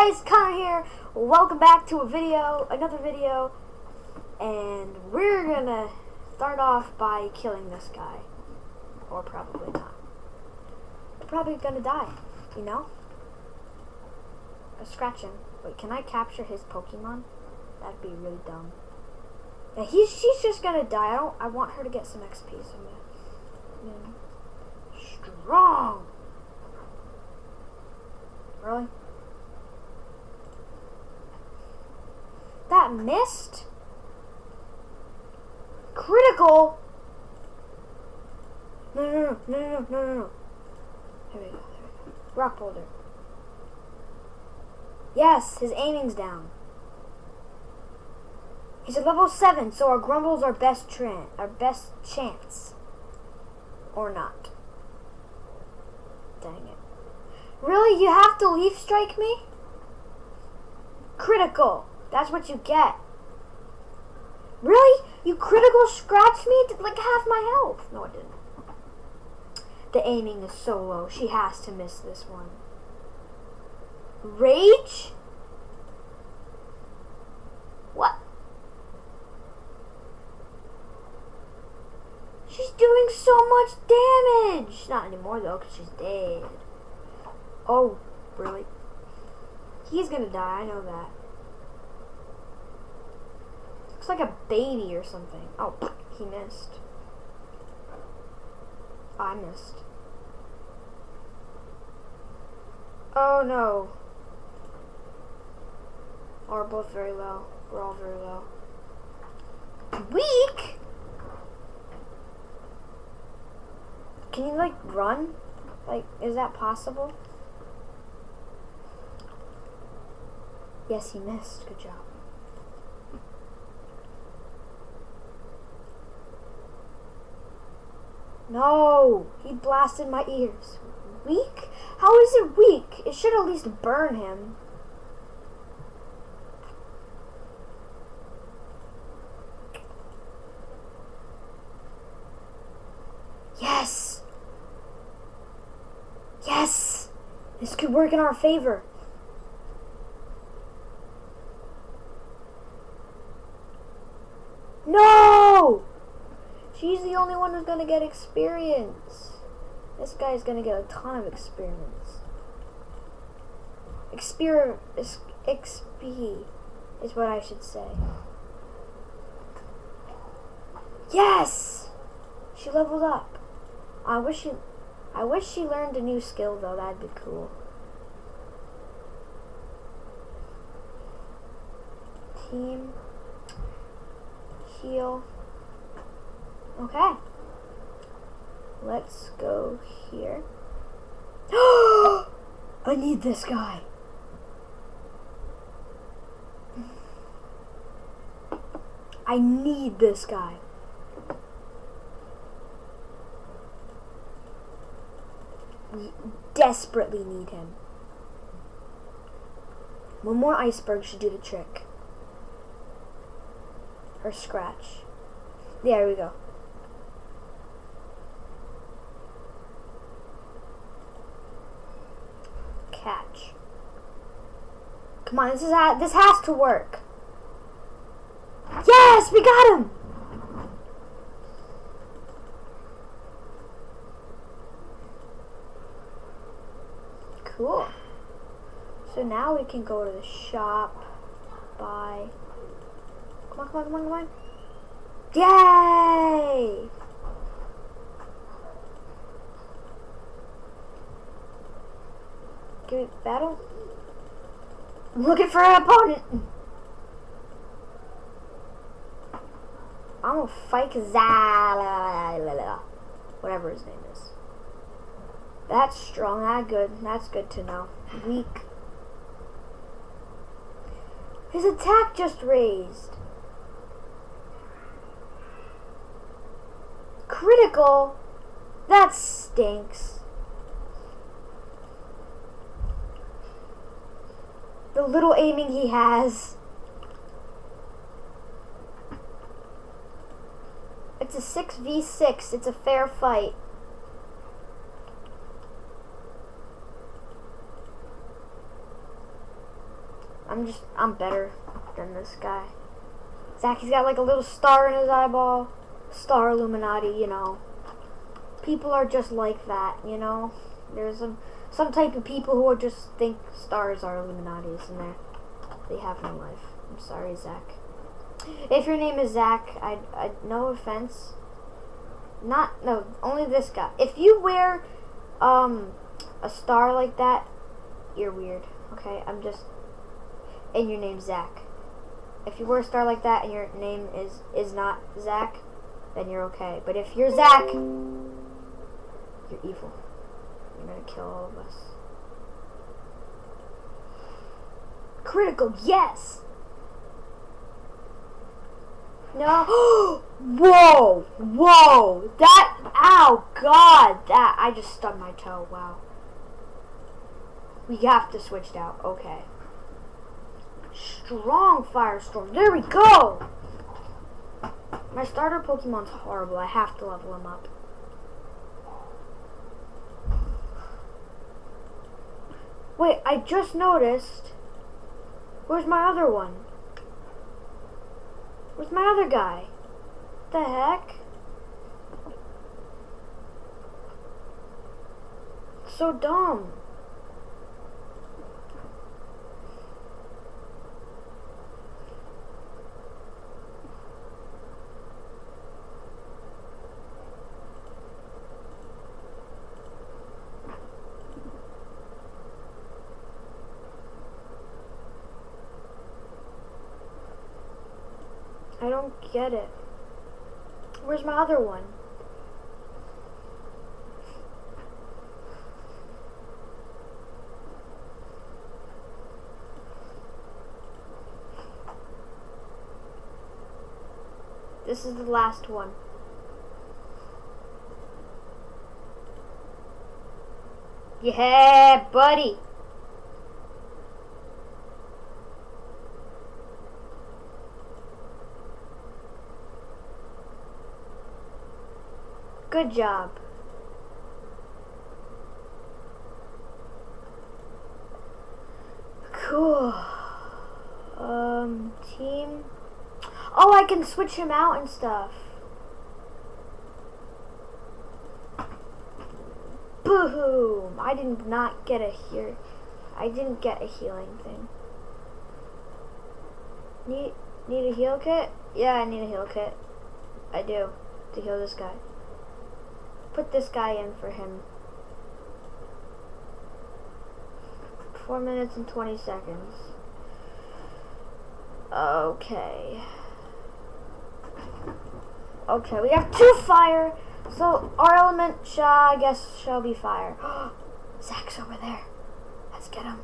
guys, Connor here. Welcome back to a video, another video, and we're gonna start off by killing this guy, or probably not. Probably gonna die, you know. A scratching. Wait, can I capture his Pokemon? That'd be really dumb. Yeah, he's she's just gonna die. I don't. I want her to get some XP. So I'm gonna, yeah. strong. Really? That missed? Critical? No, no, no, no, no, no, no. There we go, there we go. Rock boulder. Yes, his aiming's down. He's at level 7, so our Grumble's our best tran our best chance. Or not. Dang it. Really? You have to leaf strike me? Critical. That's what you get. Really? You critical scratched me? Did like half my health. No, it didn't. The aiming is so low. She has to miss this one. Rage? What? She's doing so much damage! Not anymore though, because she's dead. Oh, really? He's gonna die, I know that. Like a baby or something. Oh, he missed. I missed. Oh no. We're both very low. We're all very low. Weak? Can you like run? Like, is that possible? Yes, he missed. Good job. No! He blasted my ears. Weak? How is it weak? It should at least burn him. Yes! Yes! This could work in our favor. No! She's the only one who's gonna get experience. This guy's gonna get a ton of experience. Exper XP is what I should say. Yes! She leveled up. I wish she I wish she learned a new skill though, that'd be cool. Team heal. Okay. Let's go here. I need this guy. I need this guy. We desperately need him. One more iceberg should do the trick. Or scratch. There we go. Come on, this is this has to work. Yes, we got him. Cool. So now we can go to the shop, buy. Come on, come on, come on, come on. Yay! Battle. I'm looking for an opponent. I'm gonna fight Kazala. Whatever his name is. That's strong. That good. That's good to know. Weak. His attack just raised. Critical? That stinks. The little aiming he has. It's a 6v6. It's a fair fight. I'm just, I'm better than this guy. Zach, he's got like a little star in his eyeball. Star Illuminati, you know. People are just like that, you know. There's some some type of people who are just think stars are Illuminatis and they they have no life. I'm sorry, Zach. If your name is Zach, I I no offense. Not no, only this guy. If you wear um a star like that, you're weird. Okay, I'm just and your name's Zach. If you wear a star like that and your name is is not Zach, then you're okay. But if you're Zach, you're evil. You're gonna kill all of us. Critical, yes! No. whoa! Whoa! That, ow, God! That, I just stubbed my toe, wow. We have to switch out, okay. Strong Firestorm, there we go! My starter Pokemon's horrible, I have to level him up. Wait, I just noticed. Where's my other one? Where's my other guy? The heck? So dumb. Don't get it. Where's my other one? This is the last one. Yeah, buddy. Good job. Cool. Um, team. Oh, I can switch him out and stuff. Boom! I did not get a here. I didn't get a healing thing. Need need a heal kit? Yeah, I need a heal kit. I do to heal this guy. Put this guy in for him. Four minutes and 20 seconds. Okay. Okay, we have two fire. So our element shall, I guess, shall be fire. Zach's over there. Let's get him.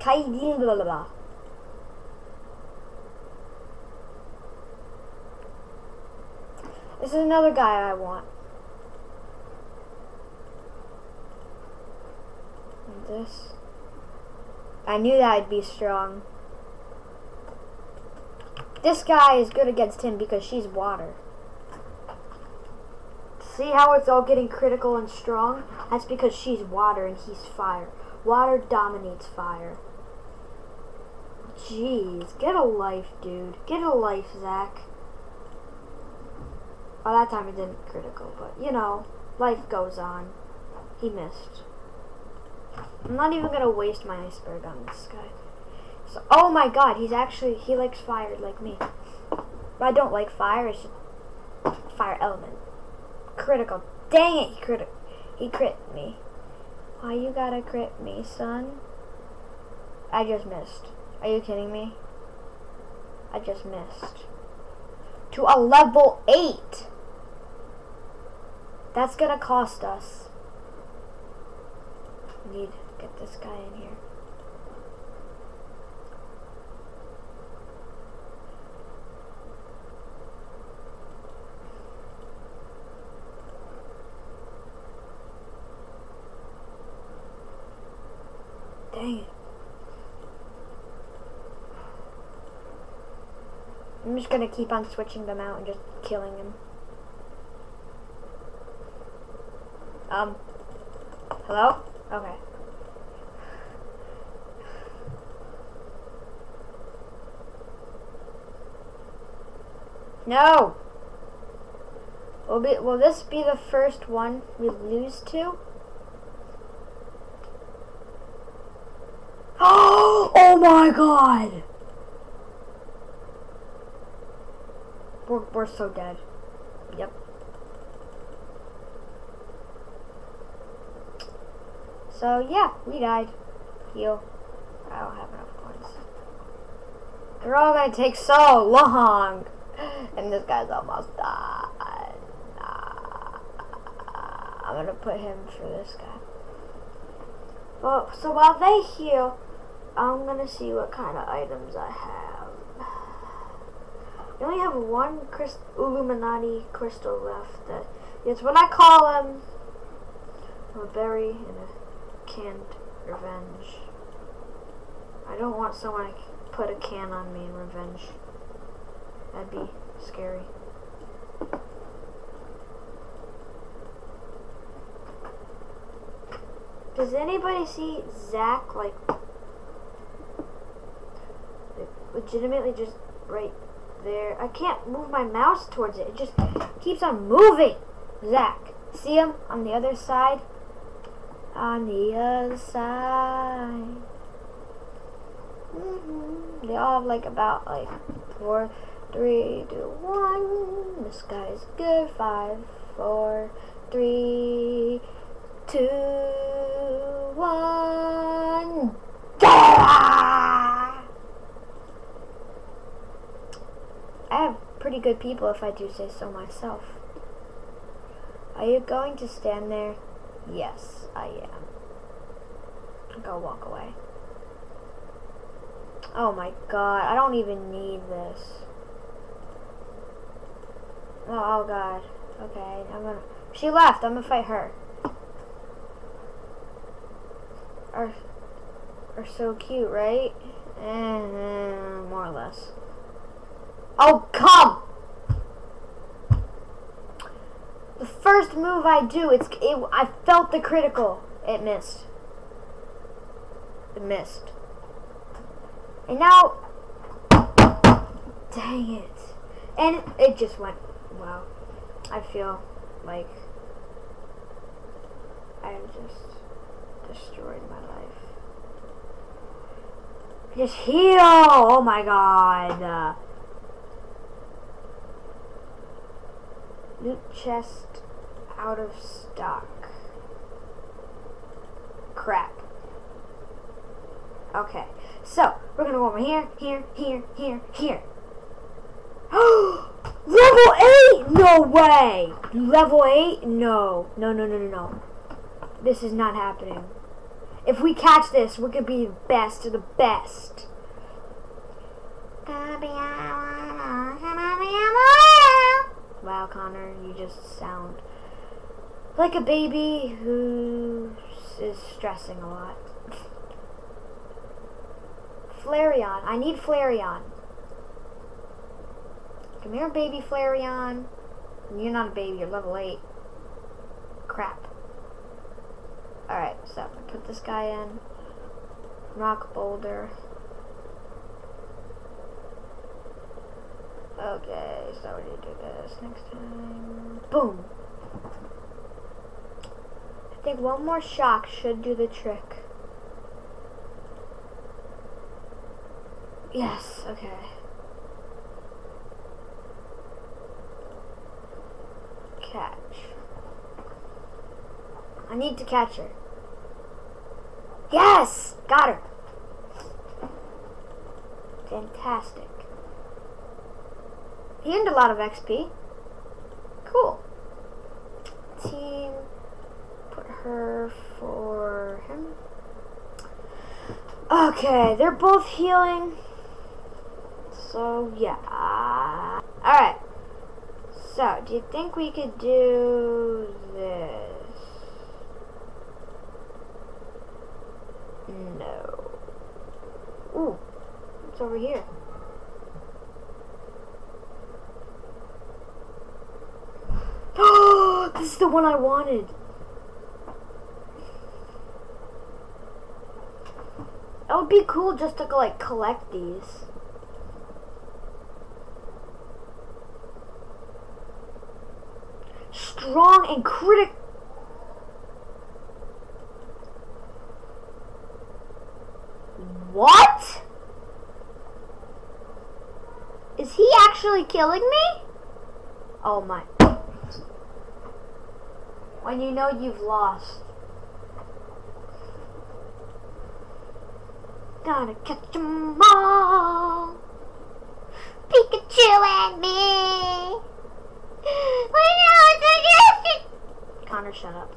Kaidin blah blah blah. This is another guy I want. And this. I knew that I'd be strong. This guy is good against him because she's water. See how it's all getting critical and strong? That's because she's water and he's fire. Water dominates fire. Jeez, get a life, dude. Get a life, Zach. Oh, that time it didn't critical, but you know, life goes on. He missed. I'm not even gonna waste my iceberg on this guy. So, oh my god, he's actually, he likes fire like me. But I don't like fire, it's just fire element. Critical. Dang it, he crit, he crit me. Why you gotta crit me, son? I just missed. Are you kidding me? I just missed. To a level 8! That's gonna cost us. Need to get this guy in here. Dang it. I'm just gonna keep on switching them out and just killing him. Um, hello? Okay. No! Will, be, will this be the first one we lose to? Oh, oh my god! We're, we're so dead. So yeah, we died. Heal. I don't have enough coins. They're all gonna take so long. And this guy's almost done. I'm gonna put him for this guy. Well, so while they heal, I'm gonna see what kind of items I have. I only have one Christ Illuminati crystal left. That it's what I call um a berry and a canned revenge. I don't want someone to put a can on me in revenge. That'd be scary. Does anybody see Zach like legitimately just right there? I can't move my mouse towards it. It just keeps on moving. Zach, see him on the other side? On the other side. Mm -hmm. They all have like about like four, three, two, one. This guy's good. Five, four, three, two, one. I have pretty good people if I do say so myself. Are you going to stand there? Yes, I am. Go walk away. Oh my god, I don't even need this. Oh, oh god. Okay, I'm gonna... She left, I'm gonna fight her. Are, are so cute, right? And more or less. Oh, come! The first move I do, it's it, I felt the critical. It missed. It missed. And now, dang it. And it, just went, wow. I feel like I'm just destroyed my life. Just heal! Oh my god. Loot chest out of stock. Crap. Okay, so we're gonna go over here, here, here, here, here. Level 8! No way! Level 8? No. No, no, no, no, no. This is not happening. If we catch this, we're gonna be the best of the best. Wow, Connor, you just sound like a baby who is stressing a lot. Flareon. I need Flareon. Come here, baby Flareon. You're not a baby, you're level 8. Crap. Alright, so put this guy in. Rock boulder. Okay, so we need to do this next time. Boom! Think one more shock should do the trick. Yes, okay. Catch. I need to catch her. Yes! Got her. Fantastic. He earned a lot of XP. Cool. Team. Put her for him. Okay, they're both healing. So, yeah. Alright. So, do you think we could do this? No. Ooh. It's over here. Oh, this is the one I wanted. be cool just to like collect these. Strong and critic. What? Is he actually killing me? Oh my. When you know you've lost. Gotta catch catch 'em all. Pikachu and me. Connor, shut up.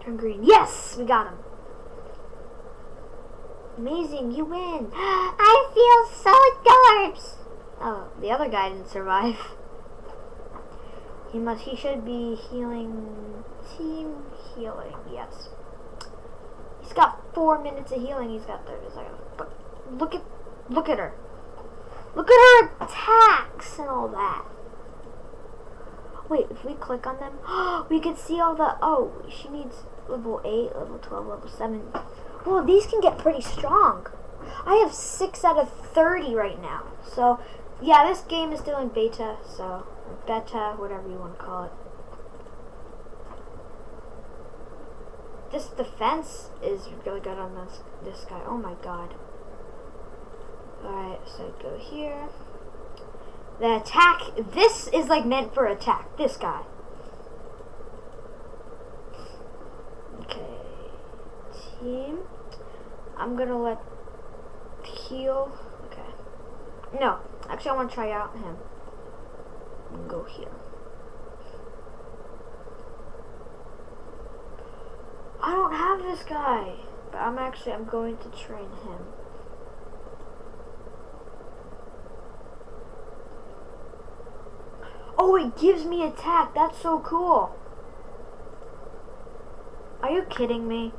Turn green. Yes, we got him. Amazing, you win. I feel so adorbs. Oh, the other guy didn't survive. He must. He should be healing. Team healing. Yes. Four minutes of healing. He's got thirty seconds. But look at, look at her. Look at her attacks and all that. Wait, if we click on them, we can see all the. Oh, she needs level eight, level twelve, level seven. Well, these can get pretty strong. I have six out of thirty right now. So, yeah, this game is still in beta. So, beta, whatever you want to call it. This defense is really good on this this guy. Oh my god. Alright, so go here. The attack, this is like meant for attack. This guy. Okay. Team. I'm gonna let heal. Okay. No, actually I want to try out him. Go here. I don't have this guy, but I'm actually I'm going to train him. Oh, it gives me attack. That's so cool. Are you kidding me?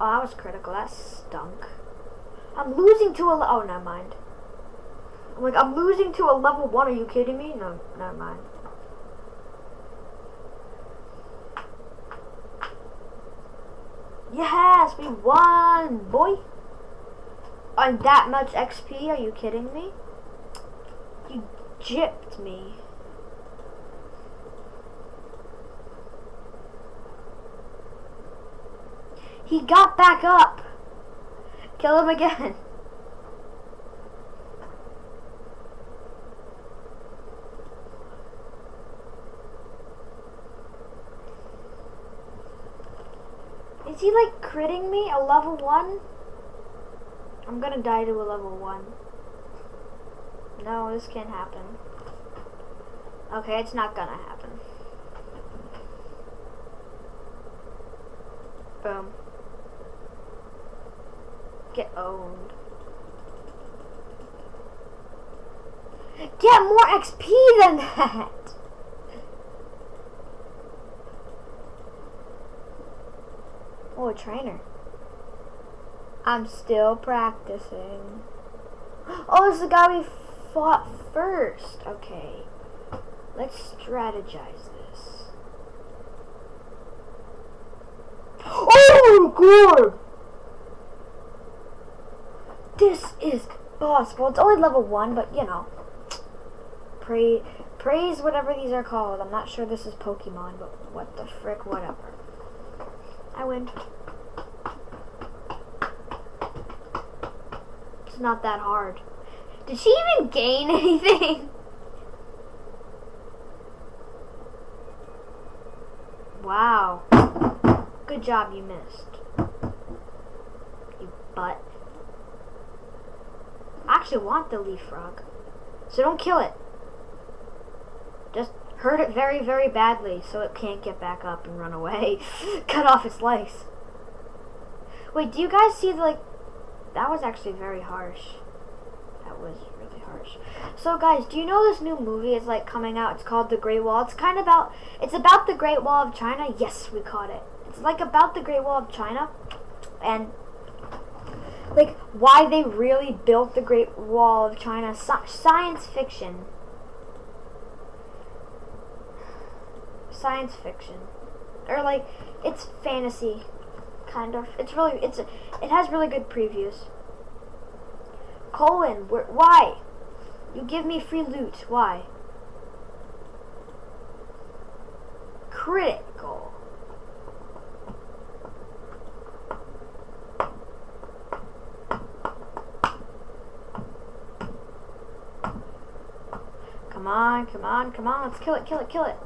Oh, that was critical. That stunk. I'm losing to a... Oh, never mind. I'm like, I'm losing to a level 1. Are you kidding me? No, never mind. Yes, we won, boy. On that much XP, are you kidding me? You gypped me. He got back up. Kill him again. Is he like critting me a level 1? I'm gonna die to a level 1. No, this can't happen. Okay, it's not gonna happen. Boom. Get owned. Get more XP than that! Oh, a trainer. I'm still practicing. Oh, is the guy we fought first. Okay. Let's strategize this. Oh god! This is possible. It's only level 1, but you know. Pray, praise whatever these are called. I'm not sure this is Pokemon, but what the frick, whatever. I win. It's not that hard. Did she even gain anything? Wow. Good job, you missed. You butt. I actually want the leaf frog. So don't kill it. Hurt it very, very badly so it can't get back up and run away. Cut off its legs. Wait, do you guys see the, like... That was actually very harsh. That was really harsh. So guys, do you know this new movie is like coming out? It's called The Great Wall. It's kind of about... It's about the Great Wall of China. Yes, we caught it. It's like about the Great Wall of China. And like why they really built the Great Wall of China. science fiction. Science fiction, or like it's fantasy, kind of. It's really it's it has really good previews. Colon, why? You give me free loot. Why? Critical. Come on, come on, come on. Let's kill it, kill it, kill it.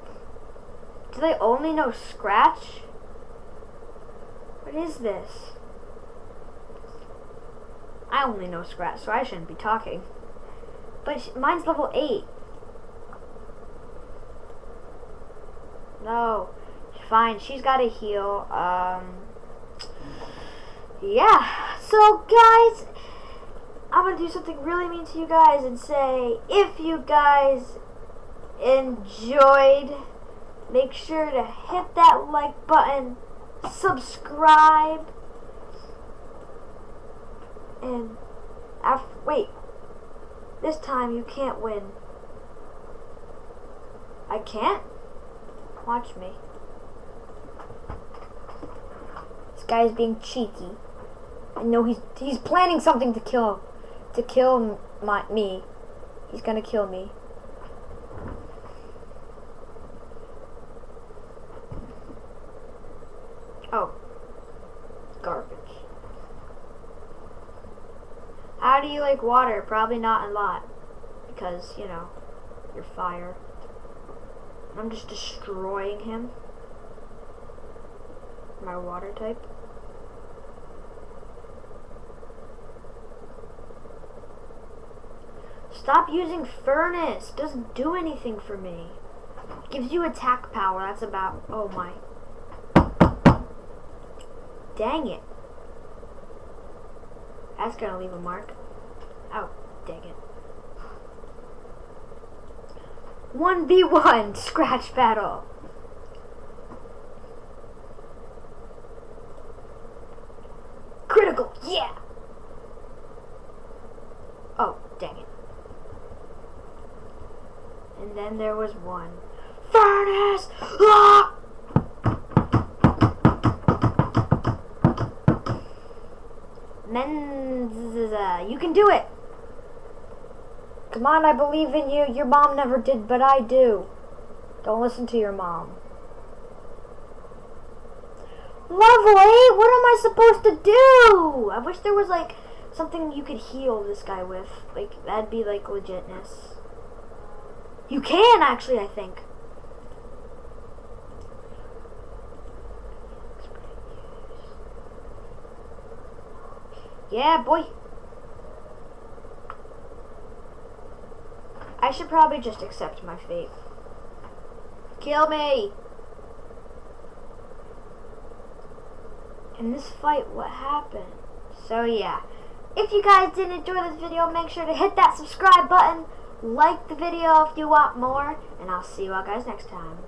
Do they only know Scratch? What is this? I only know Scratch, so I shouldn't be talking. But mine's level 8. No. Fine, she's got to heal. Um, yeah. So, guys, I'm going to do something really mean to you guys and say, if you guys enjoyed, make sure to hit that like button, subscribe, and after, wait, this time you can't win. I can't? Watch me. This guy's being cheeky. I know he's he's planning something to kill to kill my me. He's gonna kill me. Oh. Garbage. How do you like water? Probably not a lot. Because, you know, you're fire. I'm just destroying him. My water type. Stop using furnace. Doesn't do anything for me. Gives you attack power. That's about... Oh my. Dang it. That's gonna leave a mark. Oh, dang it. 1v1 scratch battle. Critical, yeah! Oh, dang it. And then there was one. Furnace! Ah! On, I believe in you. Your mom never did, but I do. Don't listen to your mom. Level 8? What am I supposed to do? I wish there was, like, something you could heal this guy with. Like, that'd be, like, legitness. You can, actually, I think. Yeah, boy. I should probably just accept my fate. Kill me! In this fight, what happened? So yeah, if you guys did enjoy this video, make sure to hit that subscribe button, like the video if you want more, and I'll see you all guys next time.